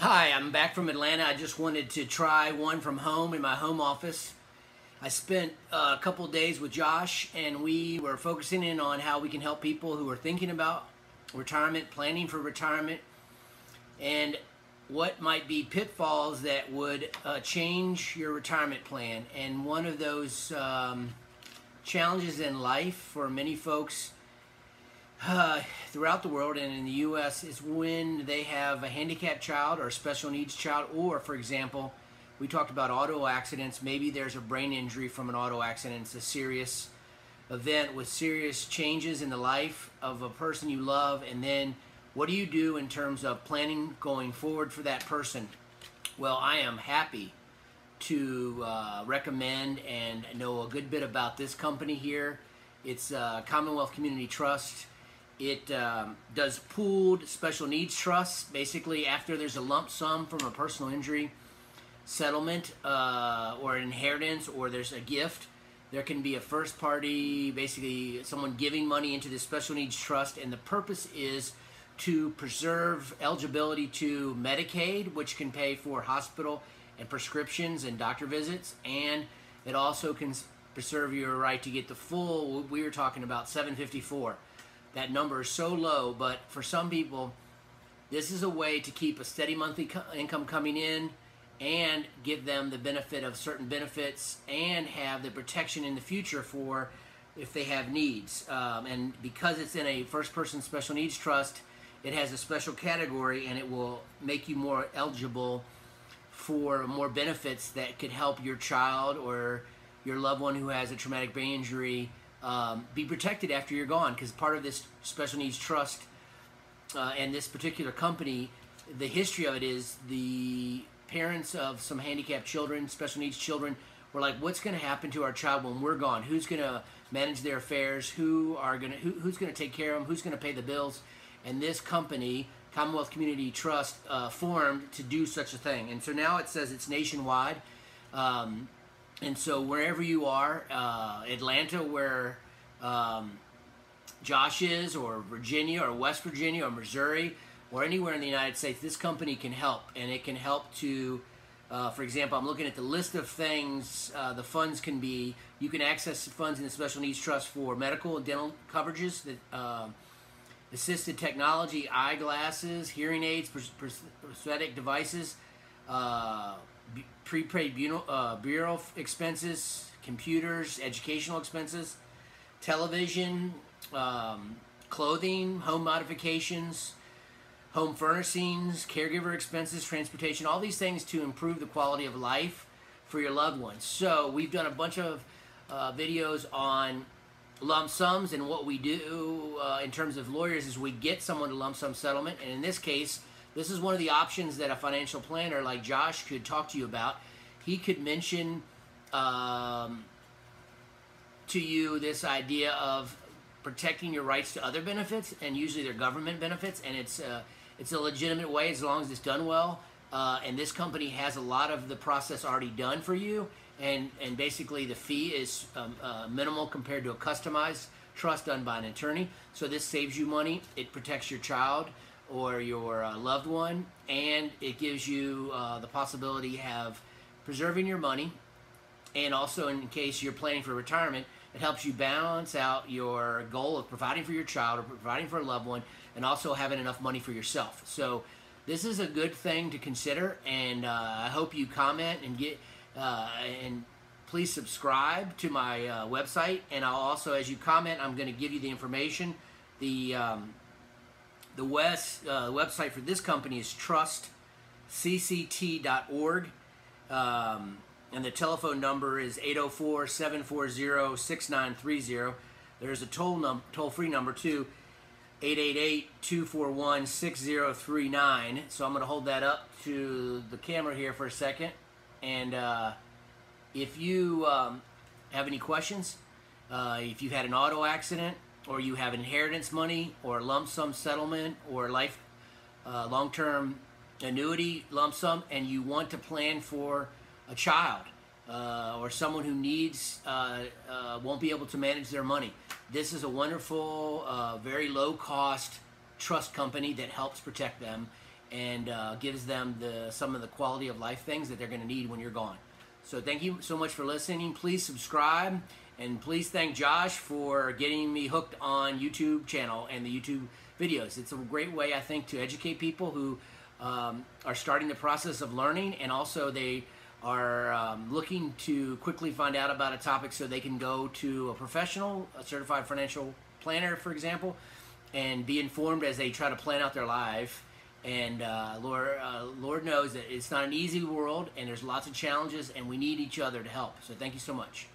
Hi, I'm back from Atlanta. I just wanted to try one from home in my home office. I spent a couple days with Josh and we were focusing in on how we can help people who are thinking about retirement, planning for retirement, and what might be pitfalls that would uh, change your retirement plan. And one of those um, challenges in life for many folks uh, throughout the world and in the U.S. is when they have a handicapped child or a special needs child, or, for example, we talked about auto accidents. Maybe there's a brain injury from an auto accident. It's a serious event with serious changes in the life of a person you love, and then what do you do in terms of planning going forward for that person? Well, I am happy to uh, recommend and know a good bit about this company here. It's uh, Commonwealth Community Trust. It um, does pooled special needs trusts. Basically, after there's a lump sum from a personal injury settlement uh, or an inheritance or there's a gift, there can be a first party, basically someone giving money into the special needs trust, and the purpose is to preserve eligibility to Medicaid, which can pay for hospital and prescriptions and doctor visits, and it also can preserve your right to get the full. We were talking about 754 that number is so low, but for some people, this is a way to keep a steady monthly co- income coming in and give them the benefit of certain benefits and have the protection in the future for if they have needs. Um, and because it's in a first person special needs trust, it has a special category and it will make you more eligible for more benefits that could help your child or your loved one who has a traumatic brain injury um, be protected after you're gone because part of this special needs trust uh, and this particular company the history of it is the parents of some handicapped children special needs children were like what's going to happen to our child when we're gone? Who's going to manage their affairs? Who are going to who, who's going to take care of them who's going to pay the bills? And this company commonwealth community trust uh, formed to do such a thing. And so now it says it's nationwide. Um, and so wherever you are, uh, Atlanta, where um, Josh is, or Virginia, or West Virginia, or Missouri, or anywhere in the United States, this company can help, and it can help to. Uh, for example, I'm looking at the list of things uh, the funds can be. You can access funds in the Special Needs Trust for medical and dental coverages, that, uh, assisted technology, eyeglasses, hearing aids, prosthetic devices, uh, prepaid bureau, uh, bureau expenses, computers, educational expenses, television, um, clothing, home modifications, home furnishings, caregiver expenses, transportation, all these things to improve the quality of life for your loved ones. So we've done a bunch of uh, videos on lump sums and what we do uh, in terms of lawyers is we get someone to lump sum settlement and in this case this is one of the options that a financial planner like Josh could talk to you about. He could mention um, to you this idea of protecting your rights to other benefits, and usually they're government benefits, and it's uh, it's a legitimate way as long as it's done well. Uh, and this company has a lot of the process already done for you, and and basically the fee is um, uh, minimal compared to a customized trust done by an attorney. So this saves you money. It protects your child or your uh, loved one, and it gives you uh, the possibility of preserving your money, and also in case you're planning for retirement, it helps you balance out your goal of providing for your child or providing for a loved one, and also having enough money for yourself. So this is a good thing to consider, and uh, I hope you comment and get uh, and please subscribe to my uh, website, and I'll also, as you comment, I'm going to give you the information. The um, the West, uh, website for this company is trustcct.org. Um, and the telephone number is 804-740-6930. There's a toll num- toll free number too, 888-241-6039. So I'm going to hold that up to the camera here for a second. And uh, if you um, have any questions, uh, if you've had an auto accident, or you have inheritance money or lump sum settlement or life uh, long-term annuity lump sum and you want to plan for a child uh, or someone who needs uh, uh won't be able to manage their money this is a wonderful uh, very low cost trust company that helps protect them and uh, gives them the some of the quality of life things that they're going to need when you're gone. So thank you so much for listening. Please subscribe and please thank Josh for getting me hooked on YouTube channel and the YouTube videos. It's a great way I think to educate people who um, are starting the process of learning and also they are um, looking to quickly find out about a topic so they can go to a professional, a certified financial planner, for example, and be informed as they try to plan out their life. And uh, Lord, uh, Lord knows that it's not an easy world, and there's lots of challenges, and we need each other to help. So thank you so much.